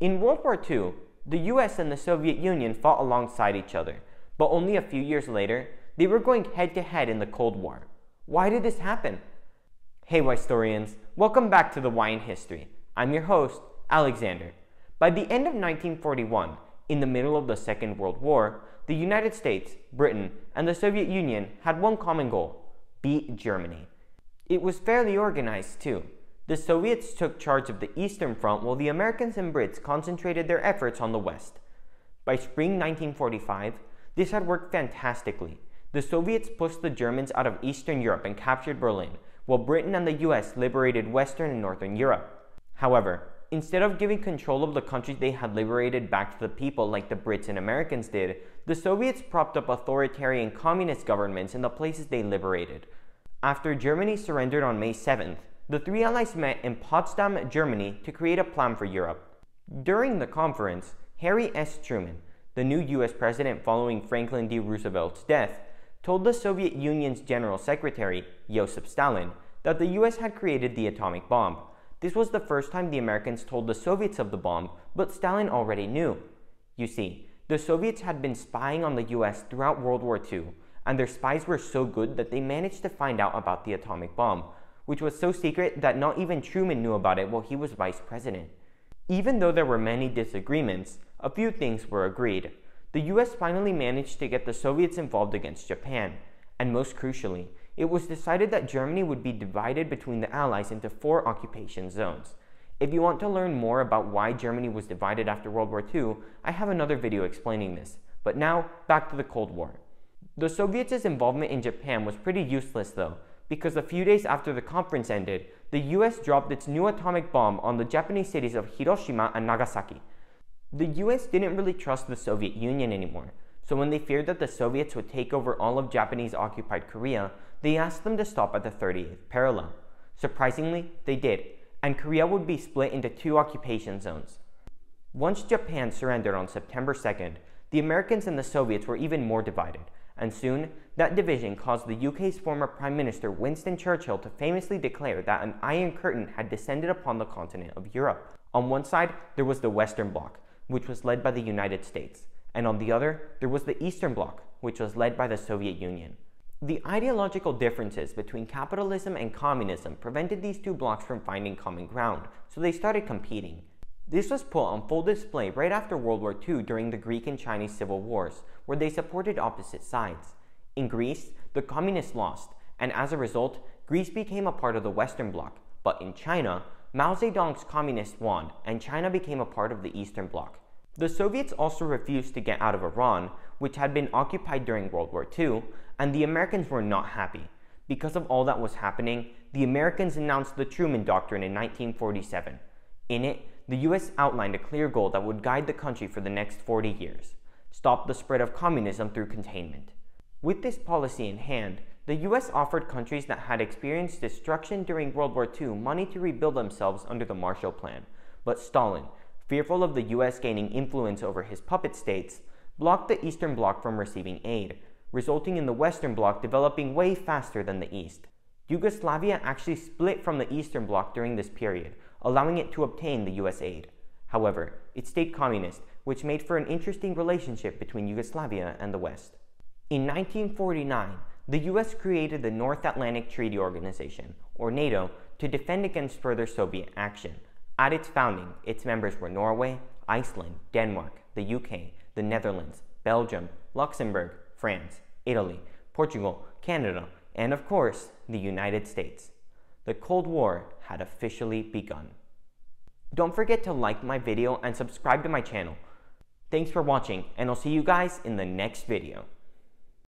In World War II, the US and the Soviet Union fought alongside each other, but only a few years later, they were going head to head in the Cold War. Why did this happen? Hey, historians, welcome back to the Why in History. I'm your host, Alexander. By the end of 1941, in the middle of the Second World War, the United States, Britain, and the Soviet Union had one common goal beat Germany. It was fairly organized, too. The Soviets took charge of the Eastern Front while the Americans and Brits concentrated their efforts on the West. By spring 1945, this had worked fantastically. The Soviets pushed the Germans out of Eastern Europe and captured Berlin, while Britain and the US liberated Western and Northern Europe. However, instead of giving control of the countries they had liberated back to the people like the Brits and Americans did, the Soviets propped up authoritarian communist governments in the places they liberated. After Germany surrendered on May 7th, the three allies met in Potsdam, Germany to create a plan for Europe. During the conference, Harry S. Truman, the new US president following Franklin D. Roosevelt's death, told the Soviet Union's General Secretary, Joseph Stalin, that the US had created the atomic bomb. This was the first time the Americans told the Soviets of the bomb, but Stalin already knew. You see, the Soviets had been spying on the US throughout World War II, and their spies were so good that they managed to find out about the atomic bomb, which was so secret that not even Truman knew about it while he was vice president. Even though there were many disagreements, a few things were agreed. The US finally managed to get the Soviets involved against Japan, and most crucially, it was decided that Germany would be divided between the Allies into four occupation zones. If you want to learn more about why Germany was divided after World War II, I have another video explaining this. But now, back to the Cold War. The Soviets' involvement in Japan was pretty useless though, because a few days after the conference ended, the US dropped its new atomic bomb on the Japanese cities of Hiroshima and Nagasaki. The US didn't really trust the Soviet Union anymore, so when they feared that the Soviets would take over all of Japanese occupied Korea, they asked them to stop at the 38th parallel. Surprisingly, they did, and Korea would be split into two occupation zones. Once Japan surrendered on September 2nd, the Americans and the Soviets were even more divided, and soon that division caused the UK's former Prime Minister Winston Churchill to famously declare that an Iron Curtain had descended upon the continent of Europe. On one side, there was the Western Bloc, which was led by the United States, and on the other, there was the Eastern Bloc, which was led by the Soviet Union. The ideological differences between capitalism and communism prevented these two blocs from finding common ground, so they started competing. This was put on full display right after World War II during the Greek and Chinese civil wars, where they supported opposite sides. In Greece, the communists lost, and as a result, Greece became a part of the Western Bloc. But in China, Mao Zedong's communists won, and China became a part of the Eastern Bloc. The Soviets also refused to get out of Iran, which had been occupied during World War II, and the Americans were not happy. Because of all that was happening, the Americans announced the Truman Doctrine in 1947. In it, the US outlined a clear goal that would guide the country for the next 40 years stop the spread of communism through containment. With this policy in hand, the US offered countries that had experienced destruction during World War II money to rebuild themselves under the Marshall Plan. But Stalin, fearful of the US gaining influence over his puppet states, blocked the Eastern Bloc from receiving aid, resulting in the Western Bloc developing way faster than the East. Yugoslavia actually split from the Eastern Bloc during this period, allowing it to obtain the US aid. However, it stayed communist, which made for an interesting relationship between Yugoslavia and the West. In 1949, the US created the North Atlantic Treaty Organization, or NATO, to defend against further Soviet action. At its founding, its members were Norway, Iceland, Denmark, the UK, the Netherlands, Belgium, Luxembourg, France, Italy, Portugal, Canada, and of course, the United States. The Cold War had officially begun. Don't forget to like my video and subscribe to my channel. Thanks for watching, and I'll see you guys in the next video.